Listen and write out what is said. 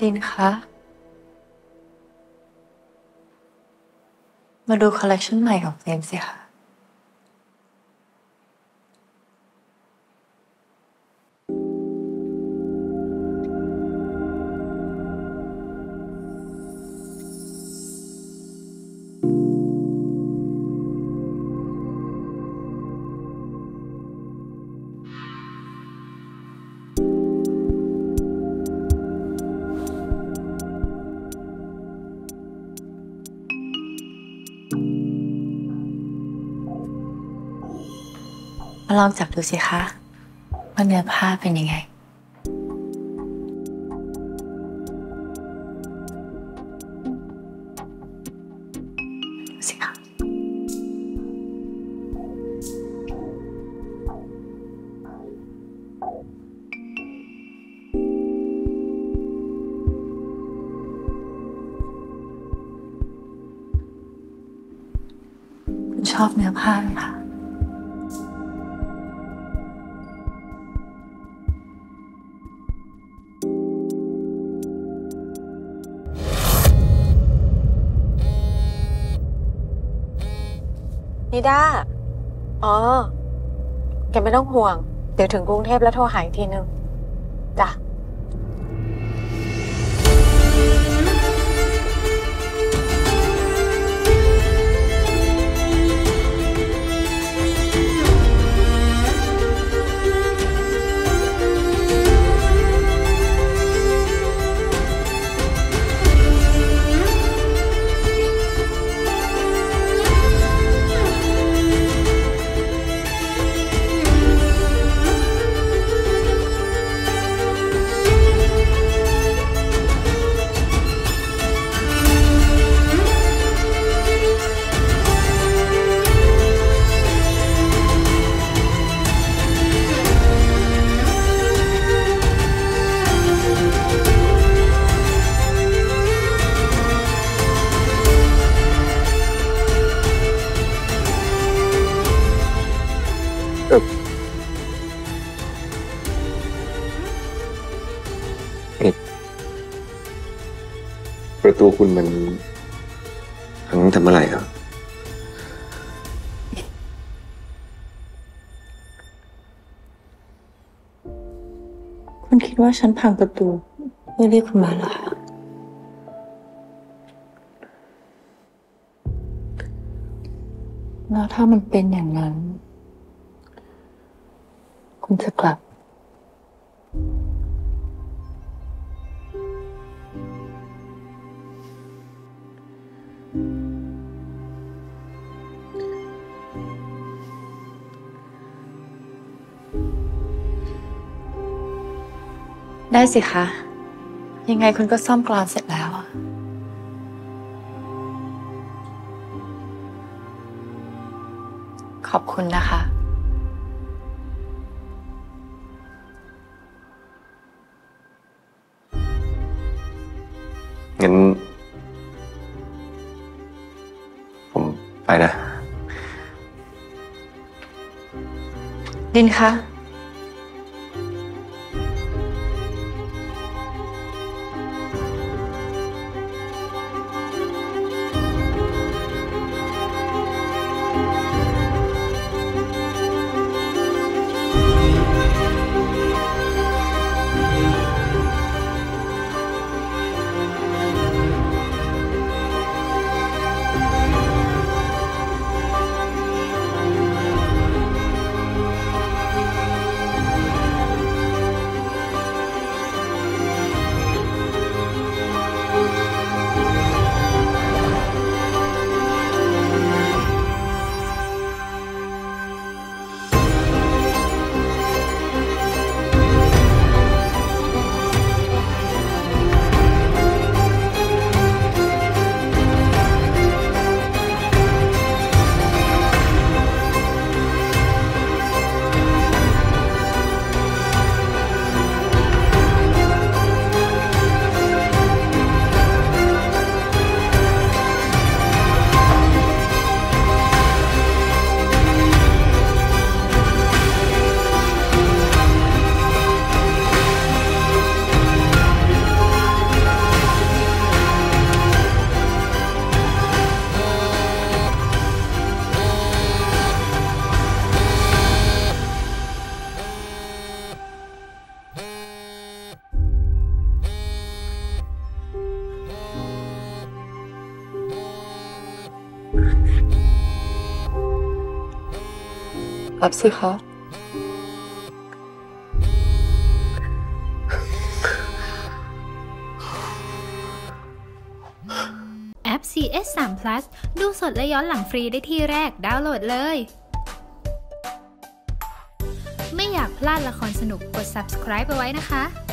ดินคะ มาดูคอลเลคชันใหม่ของเฟรมสิคะ มาลองจับดูสิคะว่าเนื้อผ้าเป็นยังไง สิคะคุณชอบเนื้อผ้าไหมคะ นิด้า อ๋อ แกไม่ต้องห่วง เดี๋ยวถึงกรุงเทพแล้วโทรหาอีกทีนึง จ้ะ ประตูคุณมันพังทำเมื่อไหร่ครับ คุณคิดว่าฉันพังประตูเพื่อเรียกคุณมาเหรอคะแล้วถ้ามันเป็นอย่างนั้น คุณจะกลับ ได้สิคะ ยังไงคุณก็ซ่อมกรอนเสร็จแล้วอะขอบคุณนะคะ นะ ดินคะ รับสิคะ แอป CS 3 Plus ดูสดและย้อนหลังฟรีได้ที่แรก ดาวน์โหลดเลย ไม่อยากพลาดละครสนุกกด subscribe ไปไว้นะคะ